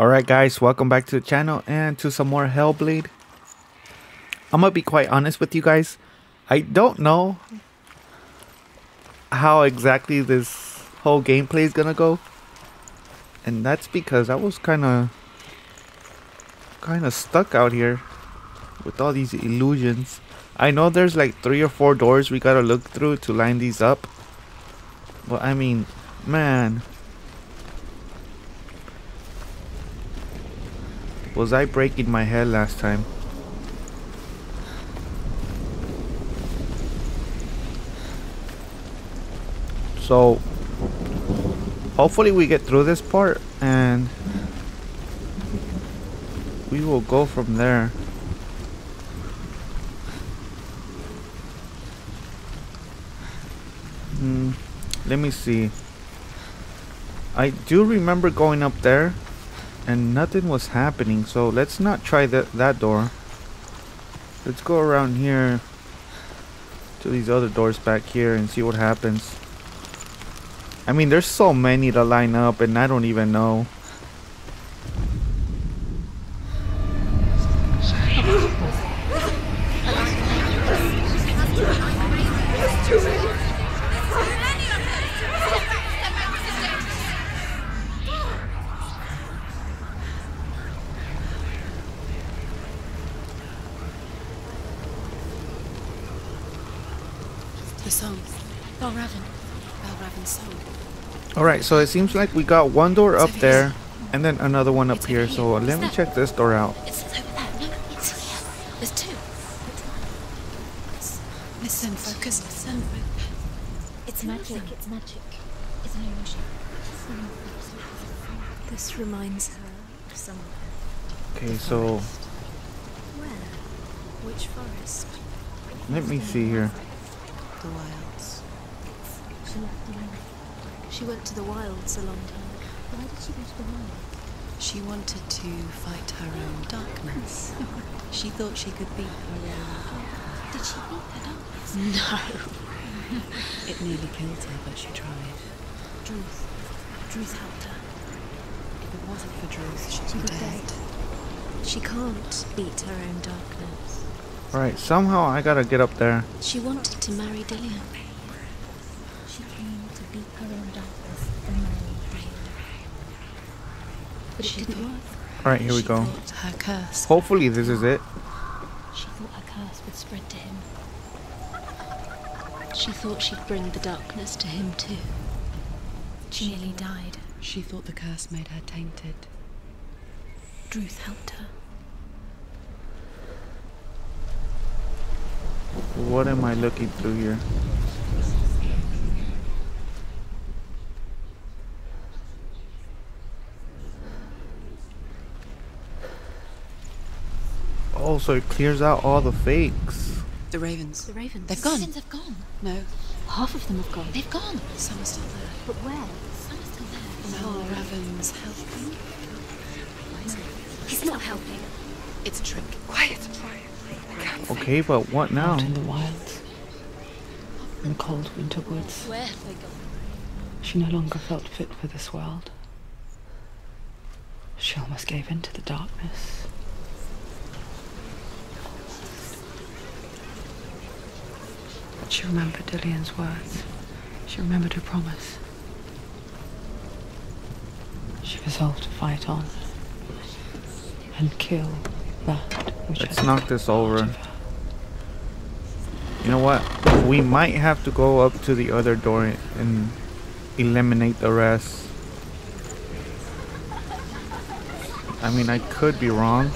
Alright guys, welcome back to the channel and to some more Hellblade. I'm gonna be quite honest with you guys. I don't know how exactly this whole gameplay is gonna go. And that's because I was kinda kinda stuck out here with all these illusions. I know there's like three or four doors we gotta look through to line these up. But I mean, man, Was I breaking my head last time? So, hopefully we get through this part and we will go from there. Hmm, let me see. I do remember going up there and nothing was happening so let's not try that that door. Let's go around here to these other doors back here and see what happens. I mean there's so many to line up and I don't even know Alright, so it seems like we got one door up there and then another one up here. So let me check this door out. It's over there. It's here. There's two. Listen, focus, listen. It's magic, it's magic. It's an illusion. This reminds her of someone. Okay, so Where? Which forest? let me see here. The wilds. She left the wilds. She went to the wilds a long time. Why did she go to the wilds? She wanted to fight her own darkness. she thought she could beat her own. Did she beat the darkness? No. it nearly killed her, but she tried. Druth. Druth helped her. If it wasn't for Druth, she'd She'd be be dead. dead. She can't beat her own darkness. Right, somehow I gotta get up there. She wanted to marry Dillion. But it She didn't. Alright, here we go. her curse. Hopefully this is it. She thought her curse would spread to him. She thought she'd bring the darkness to him too. She nearly died. She thought the curse made her tainted. Druth helped her. What am I looking through here? So it clears out all the fakes. The ravens. The ravens. They've gone. Ravens have gone. No, Half of them have gone. they've gone. Some are still there. But where? Some are still there. Now Raven's helping. He's not helping. It's a trick. Quiet. Okay, but what now? Out in the wilds, in the cold winter woods, Where have they gone? she no longer felt fit for this world. She almost gave in to the darkness. She remembered Dillion's words. She remembered her promise. She resolved to fight on and kill that which Let's knock this over. part of her. You know what? We might have to go up to the other door and eliminate the rest. I mean, I could be wrong.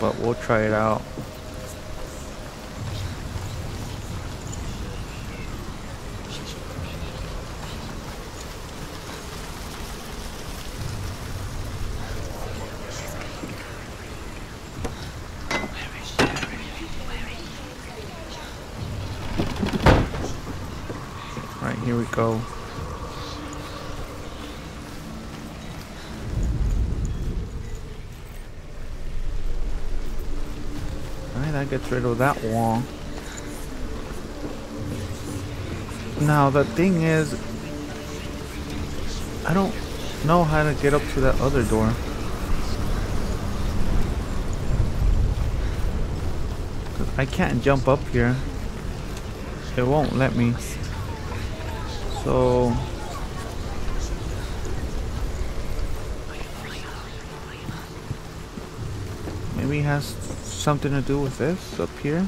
But we'll try it out. Right, here we go. That gets rid of that wall. Now the thing is, I don't know how to get up to that other door. I can't jump up here. It won't let me. So maybe has something to do with this up here.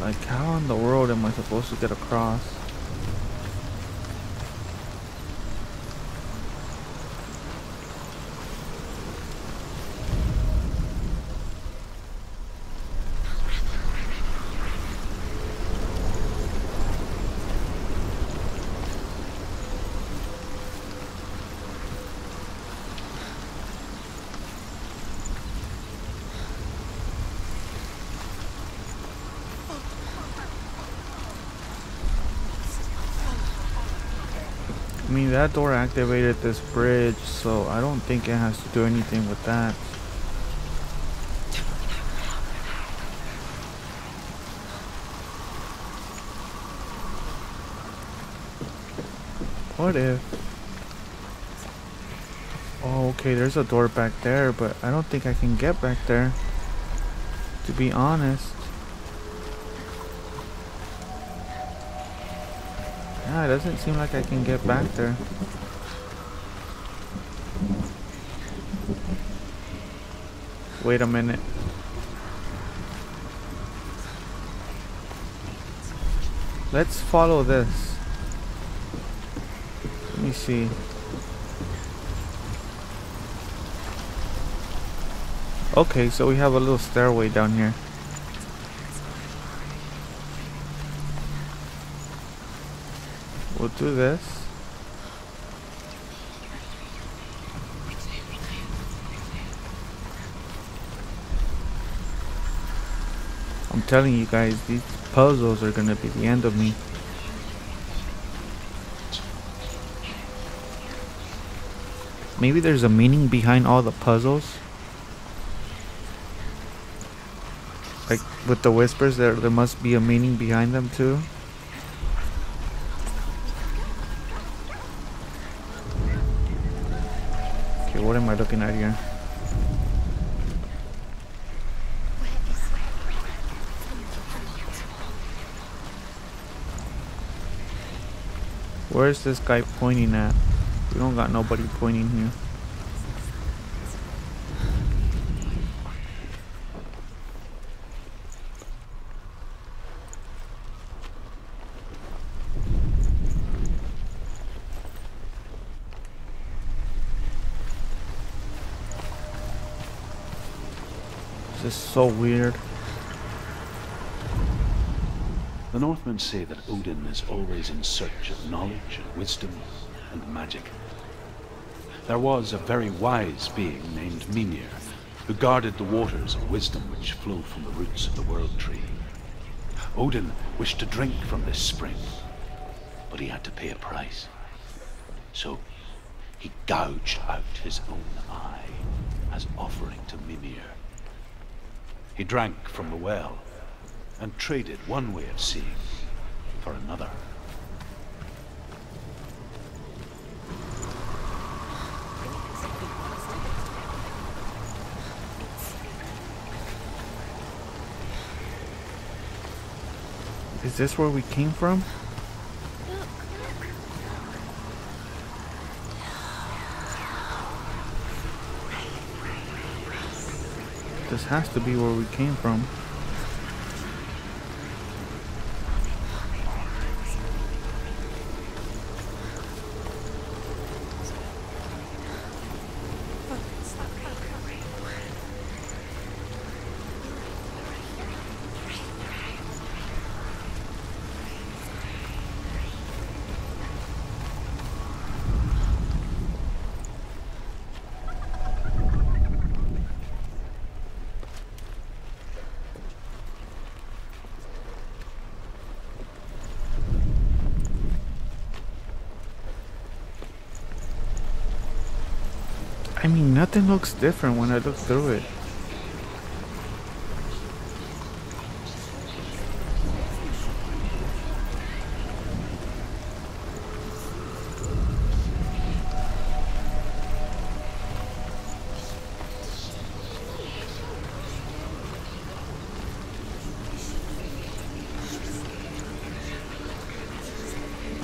Like how in the world am I supposed to get across? That door activated this bridge, so I don't think it has to do anything with that. What if? Oh, okay, there's a door back there, but I don't think I can get back there. To be honest. It doesn't seem like I can get back there. Wait a minute. Let's follow this. Let me see. Okay, so we have a little stairway down here. We'll do this. I'm telling you guys, these puzzles are gonna be the end of me. Maybe there's a meaning behind all the puzzles. Like with the whispers, there there must be a meaning behind them too. I looking at here? Where's this guy pointing at? We don't got nobody pointing here. So weird. The Northmen say that Odin is always in search of knowledge and wisdom and magic. There was a very wise being named Mimir, who guarded the waters of wisdom which flow from the roots of the World Tree. Odin wished to drink from this spring, but he had to pay a price. So he gouged out his own eye as offering to Mimir. He drank from the well and traded one way of seeing for another. Is this where we came from? This has to be where we came from. I mean, nothing looks different when I look through it.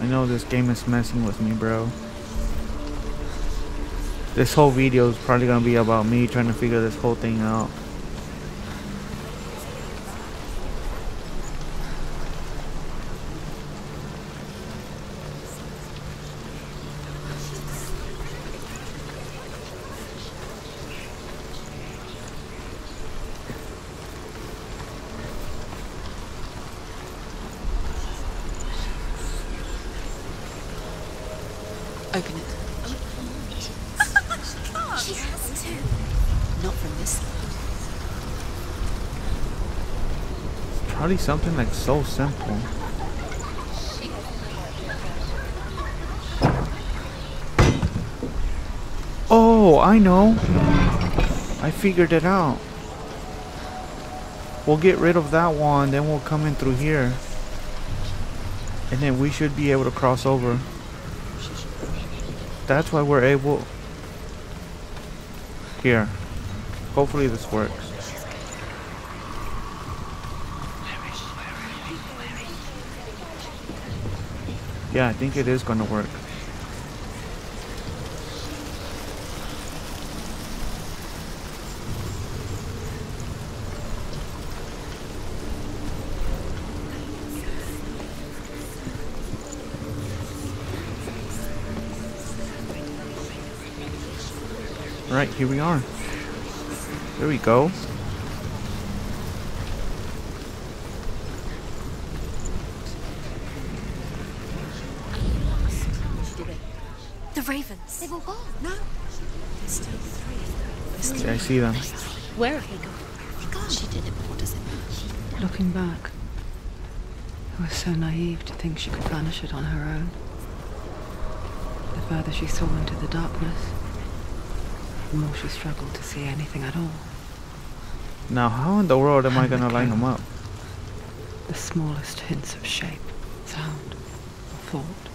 I know this game is messing with me, bro. This whole video is probably gonna be about me trying to figure this whole thing out. Open it. She has to. Not from this side. Probably something like so simple. Oh, I know. I figured it out. We'll get rid of that one, then we'll come in through here. And then we should be able to cross over. That's why we're able... Here. Hopefully this works. Yeah, I think it is gonna work. Here we are. There we go. The ravens. They've all gone. No. There's still three. There's Yeah, I see them. Where have they gone? They're gone. She did it, but what does it matter? Looking back, I was so naive to think she could banish it on her own. The further she saw into the darkness, she struggled to see anything at all. Now, how in the world am I And the gonna line them up? The smallest hints of shape, sound, or thought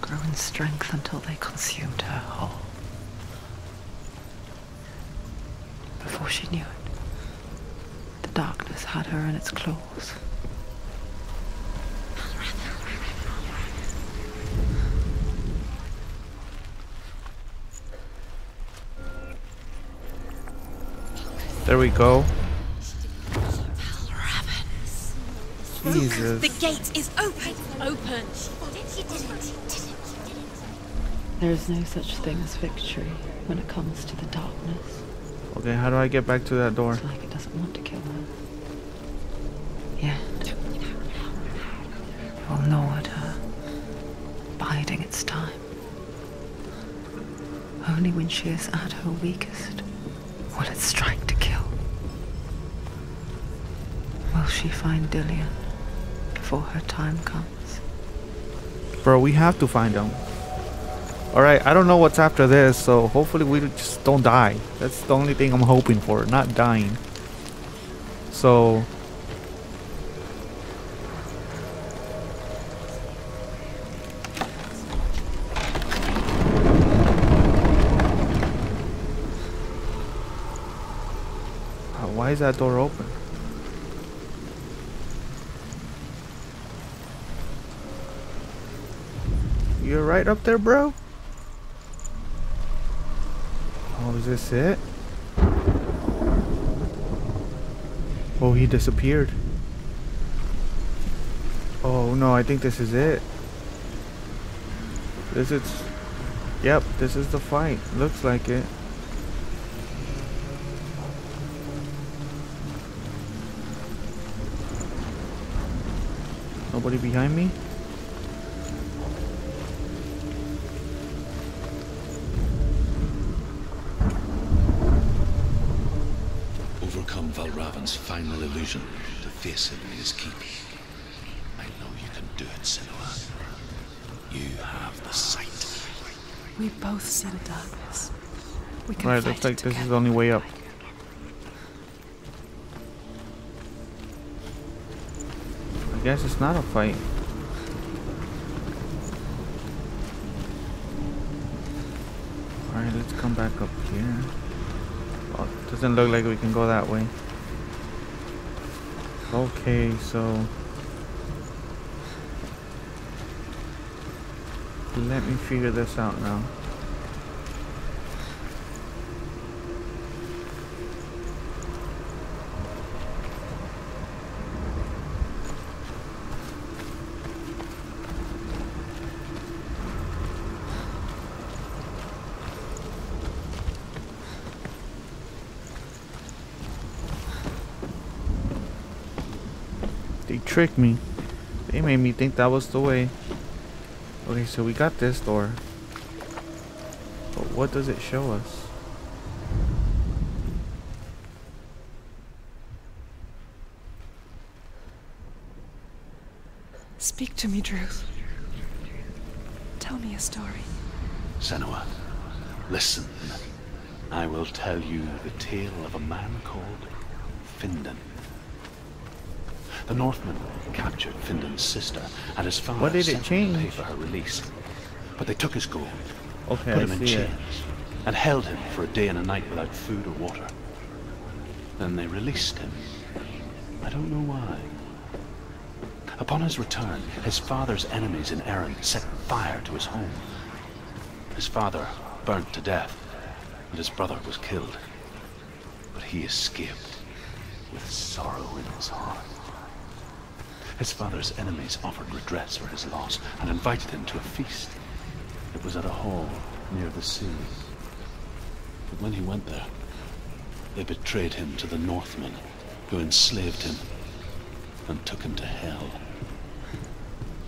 grew in strength until they consumed her whole. Before she knew it, the darkness had her in its claws. There we go. Jesus. The gate is open. Open. There is no such thing as victory when it comes to the darkness. Okay, how do I get back to that door? It's like it doesn't want to kill her. Yet, it will gnaw at her, biding its time. Only when she is at her weakest will it strike to kill. Will she find Dillion before her time comes? Bro, we have to find them. Alright, I don't know what's after this, so hopefully we just don't die. That's the only thing I'm hoping for, not dying. So... Uh, Why is that door open? You're right up there, bro? Oh, is this it? Oh, he disappeared. Oh no, I think this is it. This is... Yep, this is the fight. Looks like it. Nobody behind me? Overcome Valravn's final illusion to face him in his keep. I know you can do it, Senua. You have the sight. We both see the darkness. We can Right, fight looks like this is the only way up. I guess it's not a fight. Alright, let's come back up here. Well, doesn't look like we can go that way. Okay, so... Let me figure this out now. They tricked me. They made me think that was the way. Okay, so we got this door. But what does it show us? Speak to me, Druth. Tell me a story. Senua, listen. I will tell you the tale of a man called Findan. The Northmen captured Findan's sister, and his father What did it to pay change? for her release. But they took his gold, Okay, put I him in it. chains, and held him for a day and a night without food or water. Then they released him. I don't know why. Upon his return, his father's enemies in Erin set fire to his home. His father burnt to death, and his brother was killed. But he escaped with sorrow in his heart. His father's enemies offered redress for his loss and invited him to a feast. It was at a hall near the sea. But when he went there, they betrayed him to the Northmen, who enslaved him and took him to hell.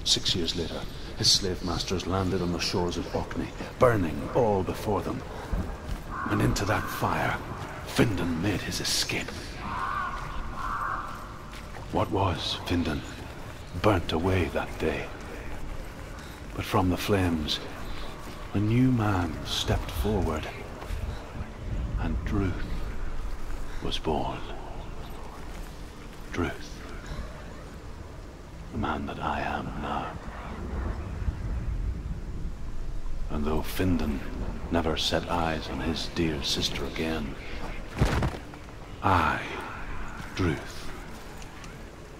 Six years later, his slave masters landed on the shores of Orkney, burning all before them. And into that fire, Findan made his escape. What was Findan burnt away that day. But from the flames, a new man stepped forward, and Druth was born. Druth, the man that I am now. And though Findan never set eyes on his dear sister again, I, Druth,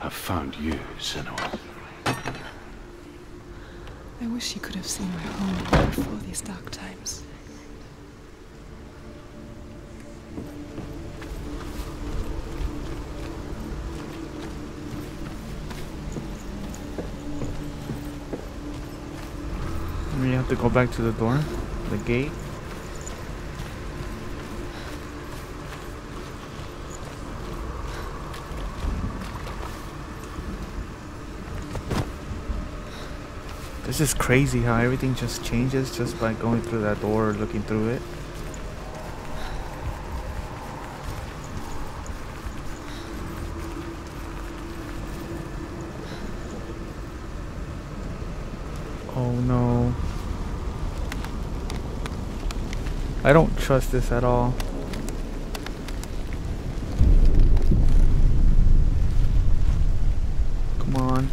have found you, Senua. I wish you could have seen my home before these dark times. We have to go back to the door, the gate. This is crazy how everything just changes just by going through that door or looking through it. Oh no. I don't trust this at all. Come on.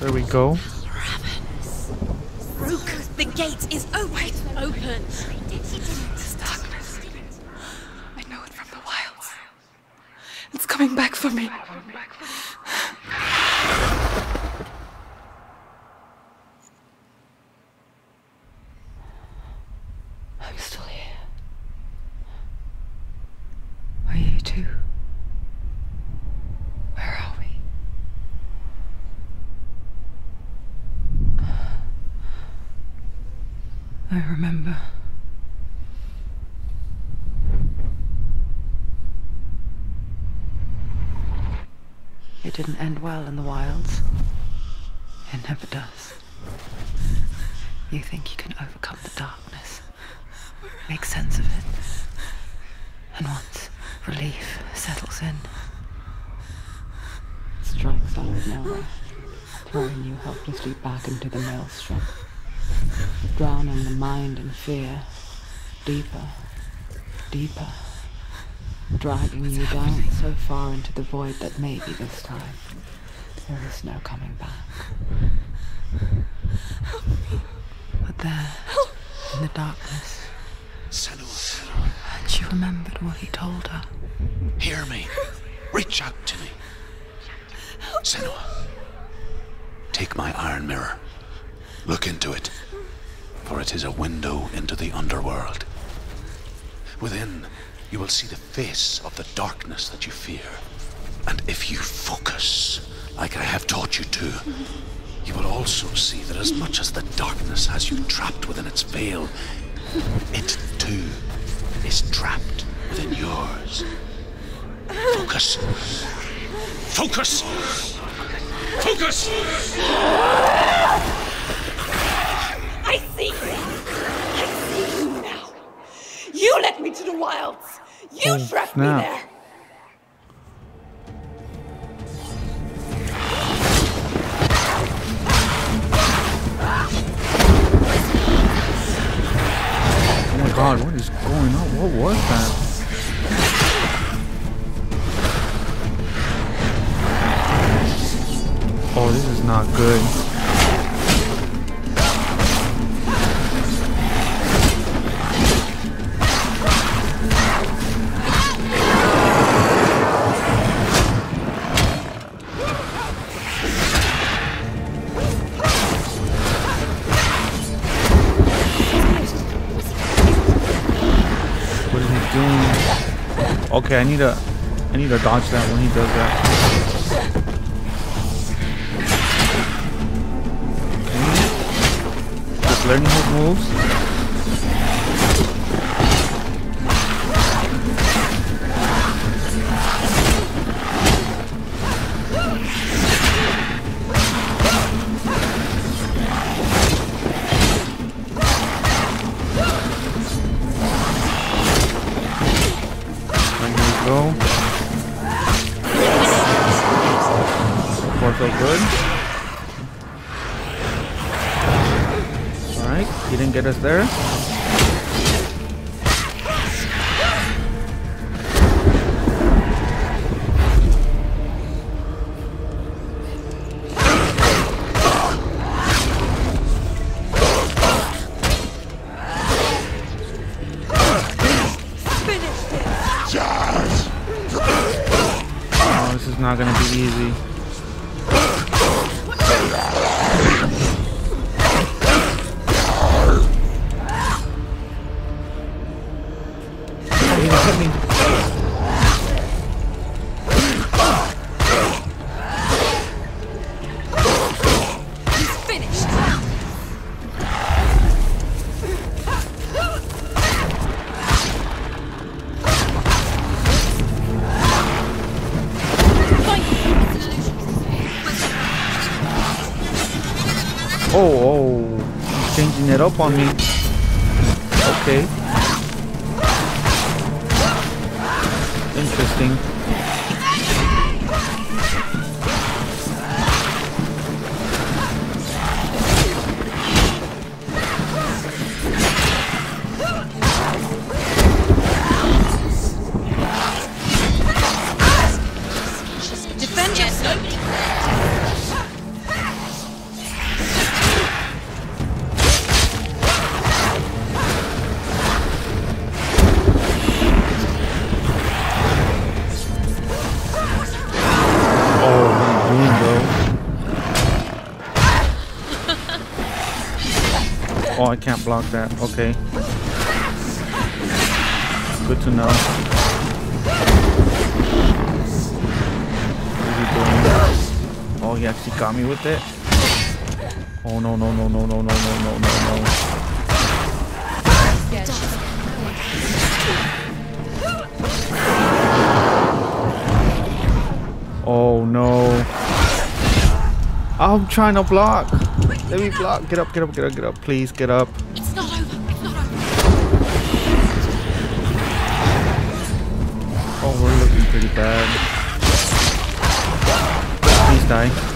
There we go. Rook, the gate is open. Open. This darkness. I know it from the wilds. It's coming back for me. I'm still here. Are you too? Where are we? I remember. It didn't end well in the wilds. It never does. You think you can overcome the darkness, make sense of it. And once relief settles in, inside Nora, throwing you helplessly back into the maelstrom, drowning the mind in fear, deeper, deeper, dragging you down so far into the void that maybe this time there is no coming back. But there, in the darkness, Senua, she remembered what he told her. hear me. Reach out to me. Senua, take my iron mirror. Look into it, for it is a window into the underworld. Within, you will see the face of the darkness that you fear. And if you focus, like I have taught you to, you will also see that as much as the darkness has you trapped within its veil, it too is trapped within yours. Focus. Focus! Focus! I see you. I see you now. You led me to the wilds. You Oh, trapped me there. Okay, I need to I need to dodge that when he does that. Just learning his moves. Us there. Oh, oh, he's changing it up on me. Okay. Interesting. Block that. Okay. Good to know. Oh, he actually got me with it. Oh no no no no no no no no no no. Oh no. I'm trying to block. Let me block. Get up, get up, get up, get up. Please get up. Please die.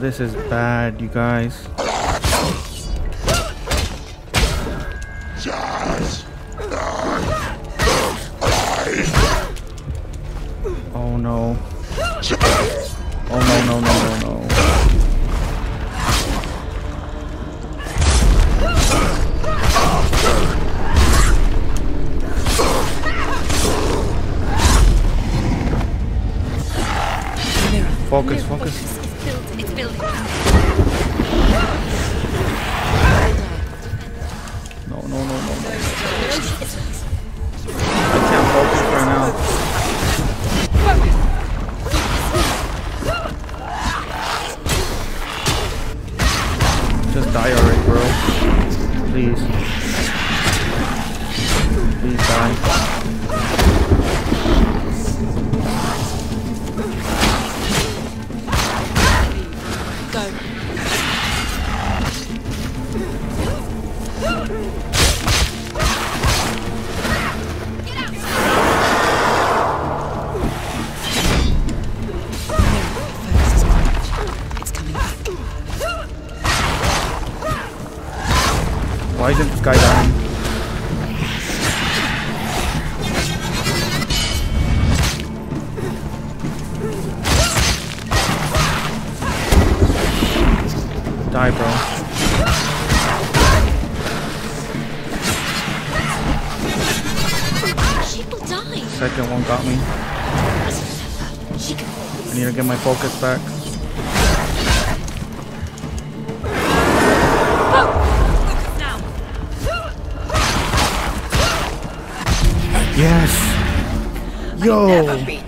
This is bad, you guys. Oh no. Oh no, no, no. To get my focus back. Yes! Yo!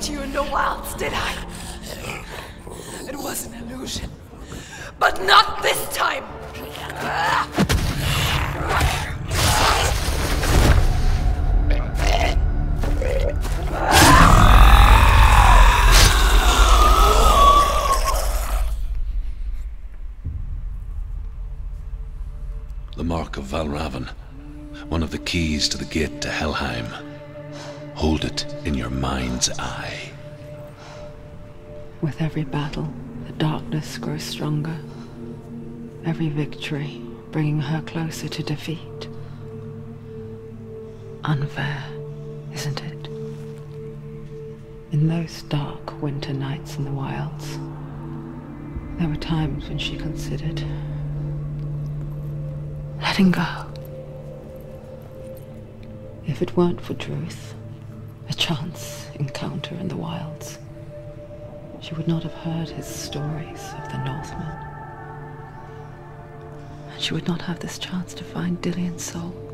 With every battle, the darkness grows stronger. Every victory bringing her closer to defeat. Unfair, isn't it? In those dark winter nights in the wilds, there were times when she considered letting go. If it weren't for Druth, a chance encounter in the wilds, she would not have heard his stories of the Northmen. And she would not have this chance to find Dillion's soul.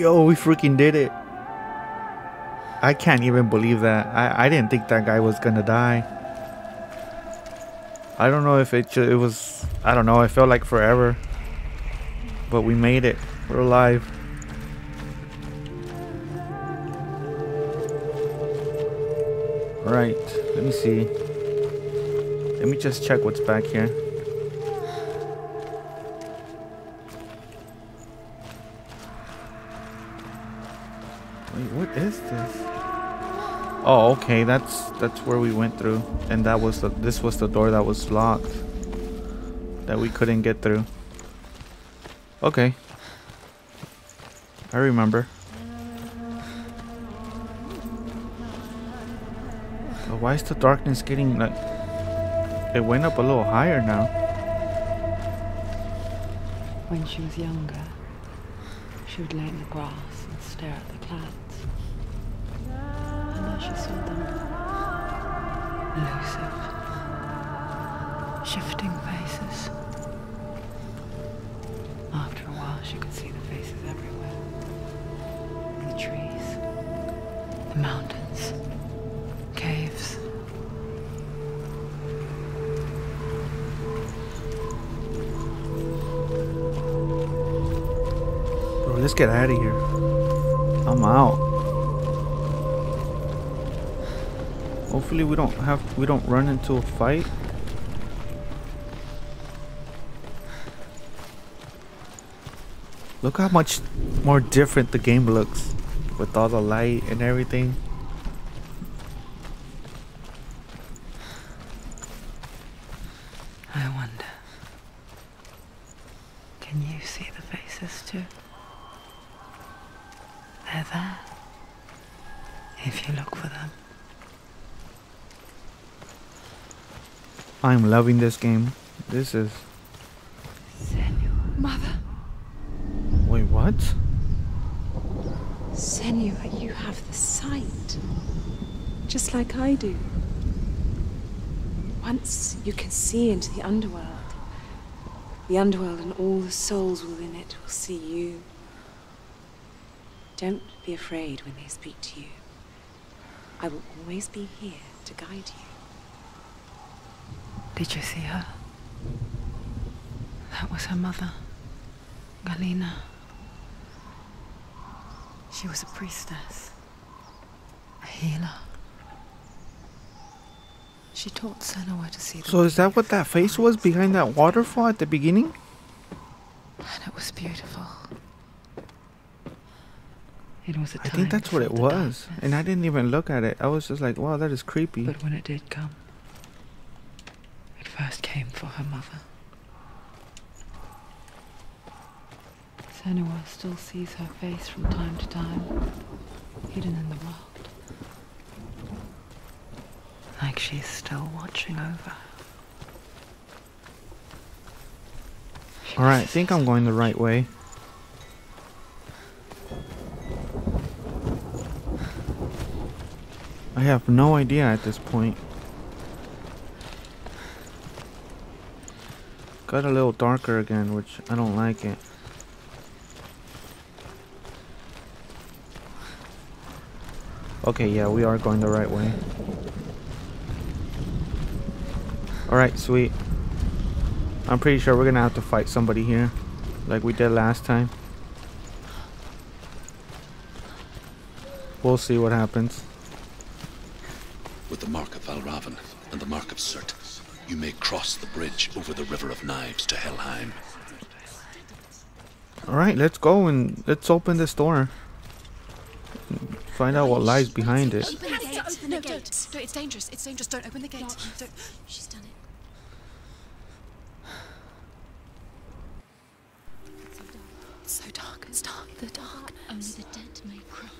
Yo, we freaking did it. I can't even believe that. I, I didn't think that guy was gonna die. I don't know if it it was I don't know. It felt like forever, but we made it. We're alive. All right. Let me see. Let me just check what's back here. Wait, what is this? Oh, okay, that's that's where we went through, and that was the this was the door that was locked that we couldn't get through. Okay. I remember. But why is the darkness getting like... It went up a little higher now. When she was younger, she would lay in the grass and stare at the clouds. Them elusive, shifting faces. After a while, she could see the faces everywhere. The trees, the mountains, caves. Bro, let's get out of here. I'm out. Hopefully we don't have we don't run into a fight. Look how much more different the game looks with all the light and everything. I wonder. Can you see the faces too? They're there. If you look for them. I'm loving this game. This is Senua. Mother, Wait, what? Senua, you have the sight. Just like I do. Once you can see into the underworld, the underworld and all the souls within it will see you. Don't be afraid when they speak to you. I will always be here to guide you. Did you see her? That was her mother, Galena. She was a priestess, a healer. She taught Senua to see the So is that what that face was behind that waterfall at the beginning? And it was beautiful. It was a I think that's what it was. And I didn't even look at it. I was just like, wow, that is creepy. But when it did come, first came for her mother. Senua still sees her face from time to time, hidden in the world. Like she's still watching over. Alright, I think I'm going the right way. I have no idea at this point. Got a little darker again, which I don't like it. Okay, yeah, we are going the right way. Alright, sweet. I'm pretty sure we're gonna have to fight somebody here, like we did last time. We'll see what happens. With the mark of Valravn and the mark of Surt, you may cross the bridge over the River of Knives to Helheim. Alright, let's go and let's open this door. Find out what lies behind it. Open the gate. open no, the don't. gate. No, it's dangerous. It's dangerous. Don't open the gate. Not. Don't. She's done it. It's so dark. It's dark. The dark. Only the dead may cross.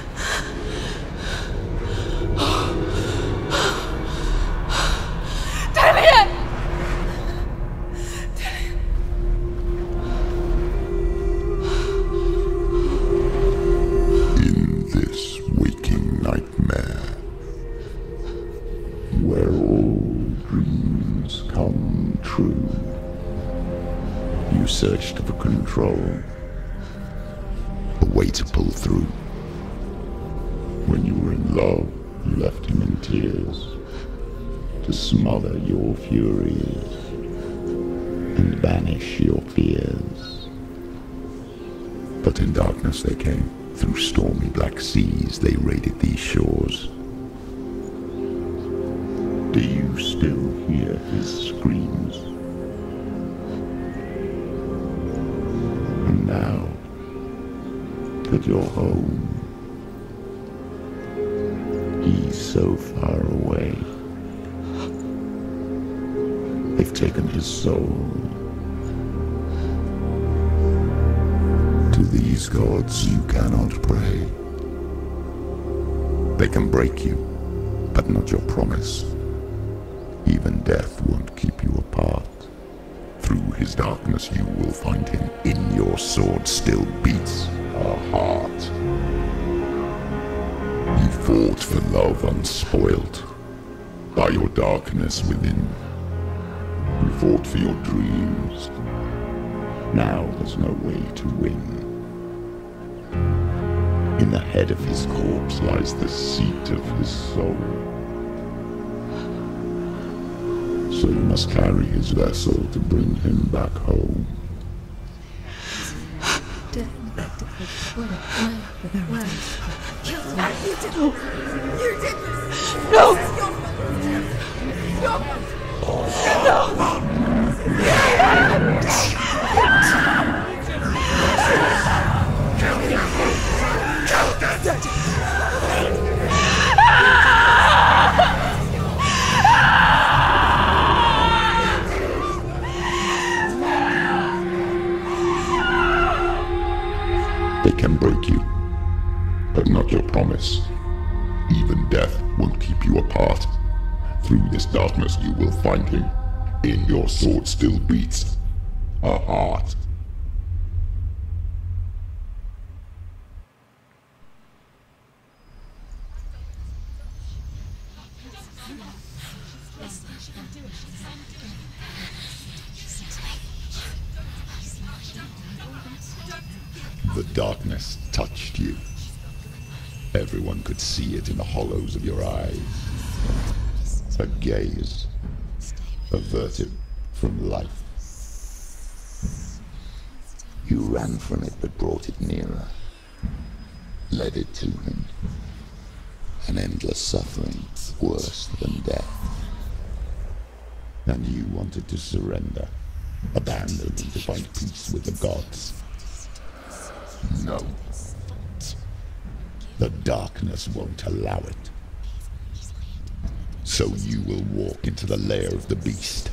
Control. A way to pull through. When you were in love, you left him in tears. To smother your furies. And banish your fears. But in darkness they came. Through stormy black seas they raided these shores. Do you still hear his screams? You're home, he's so far away. They've taken his soul. To these gods you cannot pray. They can break you, but not your promise. Even death won't keep you apart. Through his darkness you will find him. In your sword still beats a heart. You fought for love unspoilt. By your darkness within. You fought for your dreams. Now there's no way to win. In the head of his corpse lies the seat of his soul. So you must carry his vessel to bring him back home. There. No, you did. No. You did this. No. No! No! No. They can break you, but not your promise. Even death won't keep you apart. Through this darkness you will find him. In your sword still beats a heart. Could see it in the hollows of your eyes. A gaze averted from life. You ran from it but brought it nearer. Led it to him. An endless suffering worse than death. And you wanted to surrender. Abandon and to find peace with the gods. No. The darkness won't allow it. So you will walk into the lair of the beast.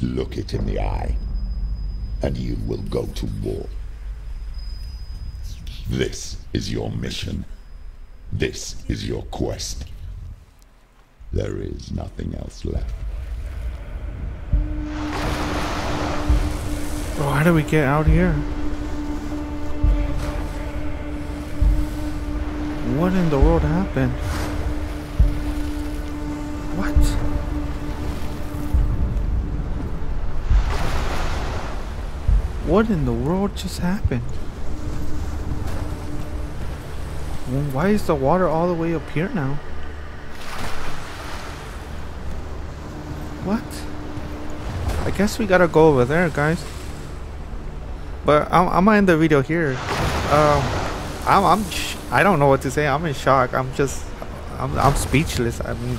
Look it in the eye, and you will go to war. This is your mission. This is your quest. There is nothing else left. Bro, how do we get out here? What in the world happened? What? What in the world just happened? Why is the water all the way up here now? What? I guess we gotta go over there, guys. But I'm, I'm gonna end the video here. Um, I'm, I'm I don't know what to say. I'm in shock. I'm just, I'm, I'm speechless. I mean,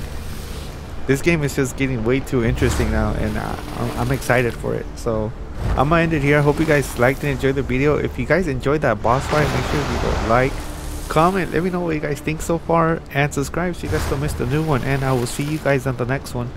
this game is just getting way too interesting now, and I'm, I'm excited for it. So I'm gonna end it here. I hope you guys liked and enjoyed the video. If you guys enjoyed that boss fight, make sure you go like, comment, let me know what you guys think so far, and subscribe so you guys don't miss the new one. And I will see you guys on the next one.